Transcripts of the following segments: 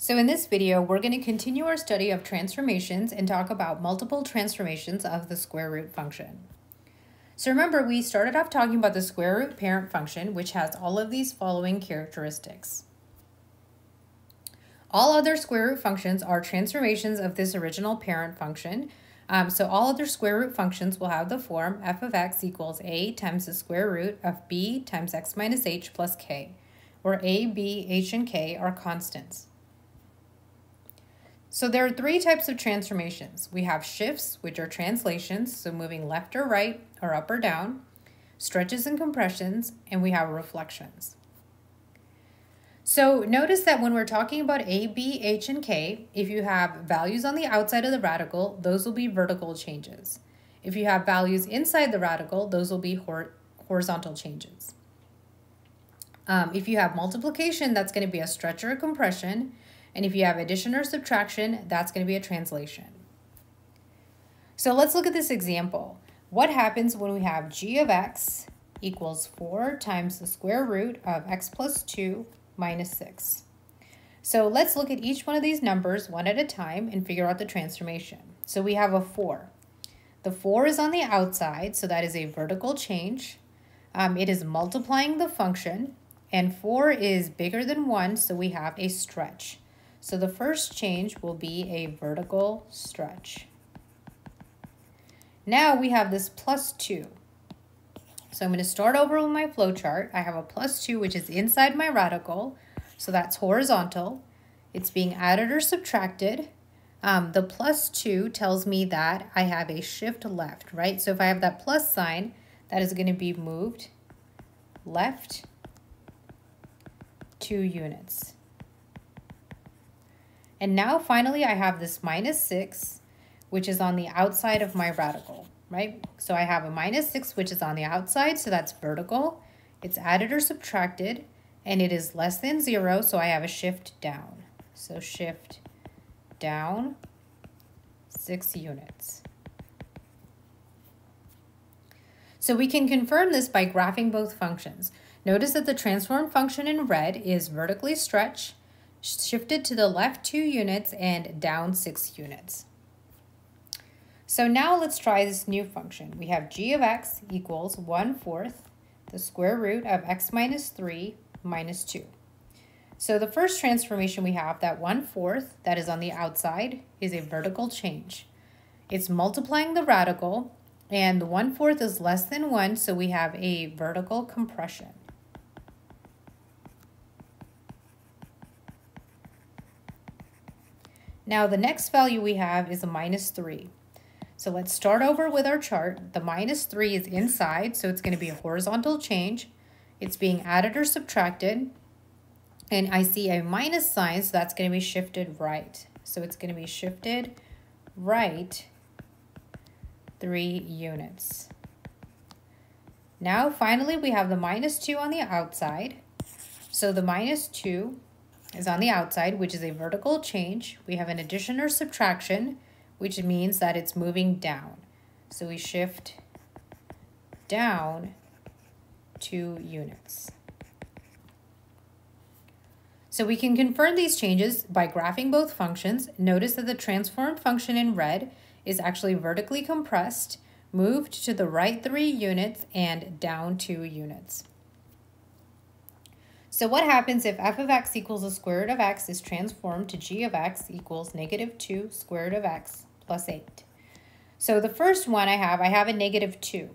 So in this video, we're going to continue our study of transformations and talk about multiple transformations of the square root function. So remember, we started off talking about the square root parent function, which has all of these following characteristics. All other square root functions are transformations of this original parent function. Um, so all other square root functions will have the form f of x equals a times the square root of b times x minus h plus k, where a, b, h, and k are constants. So there are three types of transformations. We have shifts, which are translations, so moving left or right or up or down, stretches and compressions, and we have reflections. So notice that when we're talking about A, B, H, and K, if you have values on the outside of the radical, those will be vertical changes. If you have values inside the radical, those will be hor horizontal changes. Um, if you have multiplication, that's going to be a stretch or a compression. And if you have addition or subtraction, that's going to be a translation. So let's look at this example. What happens when we have g of x equals 4 times the square root of x plus 2 minus 6? So let's look at each one of these numbers one at a time and figure out the transformation. So we have a 4. The 4 is on the outside, so that is a vertical change. Um, it is multiplying the function, and 4 is bigger than 1, so we have a stretch. So the first change will be a vertical stretch. Now we have this plus 2. So I'm going to start over with my flowchart. I have a plus 2, which is inside my radical. So that's horizontal. It's being added or subtracted. Um, the plus 2 tells me that I have a shift left, right? So if I have that plus sign, that is going to be moved left 2 units. And now finally I have this minus 6, which is on the outside of my radical, right? So I have a minus 6, which is on the outside, so that's vertical. It's added or subtracted, and it is less than 0, so I have a shift down. So shift down 6 units. So we can confirm this by graphing both functions. Notice that the transform function in red is vertically stretched, shifted to the left two units and down six units. So now let's try this new function. We have g of x equals 1 fourth the square root of x minus 3 minus 2. So the first transformation we have, that 1 fourth that is on the outside, is a vertical change. It's multiplying the radical, and the 1 fourth is less than 1, so we have a vertical compression. Now the next value we have is a minus 3. So let's start over with our chart. The minus 3 is inside, so it's going to be a horizontal change. It's being added or subtracted. And I see a minus sign, so that's going to be shifted right. So it's going to be shifted right 3 units. Now finally we have the minus 2 on the outside. So the minus 2 is on the outside, which is a vertical change. We have an addition or subtraction, which means that it's moving down. So we shift down two units. So we can confirm these changes by graphing both functions. Notice that the transformed function in red is actually vertically compressed, moved to the right three units, and down two units. So what happens if f of x equals the square root of x is transformed to g of x equals negative 2 square root of x plus 8? So the first one I have, I have a negative 2.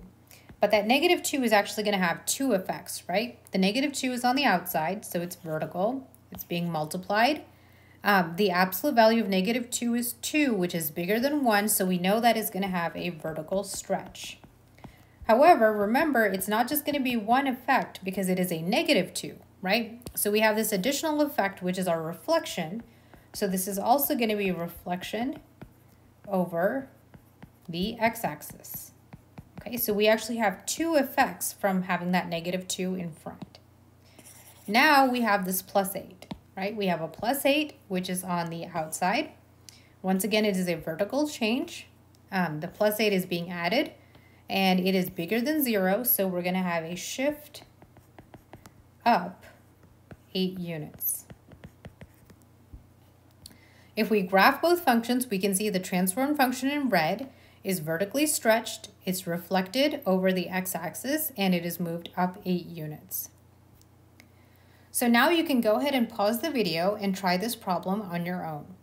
But that negative 2 is actually going to have two effects, right? The negative 2 is on the outside, so it's vertical. It's being multiplied. Um, the absolute value of negative 2 is 2, which is bigger than 1, so we know that is going to have a vertical stretch. However, remember, it's not just going to be one effect because it is a negative 2 right? So we have this additional effect, which is our reflection. So this is also going to be reflection over the x-axis. Okay, so we actually have two effects from having that negative 2 in front. Now we have this plus 8, right? We have a plus 8, which is on the outside. Once again, it is a vertical change. Um, the plus 8 is being added, and it is bigger than 0, so we're going to have a shift up 8 units. If we graph both functions, we can see the transform function in red is vertically stretched, it's reflected over the x-axis, and it is moved up 8 units. So now you can go ahead and pause the video and try this problem on your own.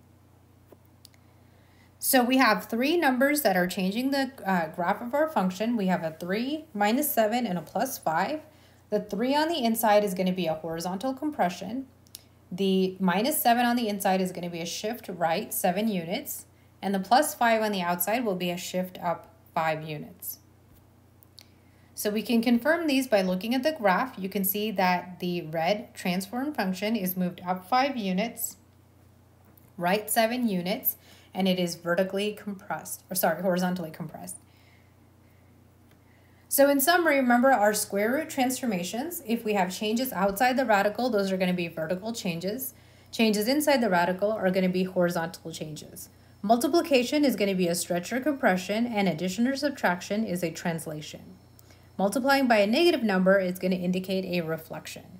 So we have three numbers that are changing the uh, graph of our function. We have a 3, minus 7, and a plus 5. The 3 on the inside is going to be a horizontal compression. The minus 7 on the inside is going to be a shift right 7 units. And the plus 5 on the outside will be a shift up 5 units. So we can confirm these by looking at the graph. You can see that the red transform function is moved up 5 units, right 7 units, and it is vertically compressed, or sorry, horizontally compressed. So in summary, remember our square root transformations. If we have changes outside the radical, those are going to be vertical changes. Changes inside the radical are going to be horizontal changes. Multiplication is going to be a stretch or compression, and addition or subtraction is a translation. Multiplying by a negative number is going to indicate a reflection.